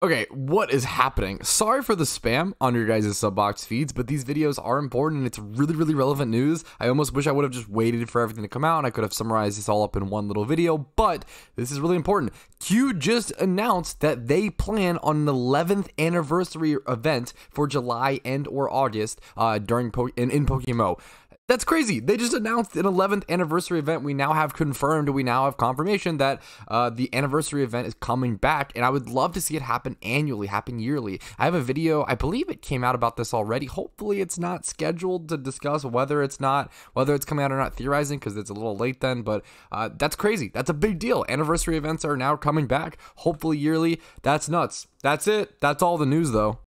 Okay, what is happening? Sorry for the spam on your guys' subbox feeds, but these videos are important and it's really, really relevant news. I almost wish I would have just waited for everything to come out and I could have summarized this all up in one little video, but this is really important. Q just announced that they plan on an 11th anniversary event for July and or August uh, during po- in, in Pokemon. That's crazy. They just announced an 11th anniversary event. We now have confirmed, we now have confirmation that uh, the anniversary event is coming back, and I would love to see it happen annually, happen yearly. I have a video, I believe it came out about this already. Hopefully, it's not scheduled to discuss whether it's not, whether it's coming out or not, theorizing because it's a little late then, but uh, that's crazy. That's a big deal. Anniversary events are now coming back, hopefully yearly. That's nuts. That's it. That's all the news, though.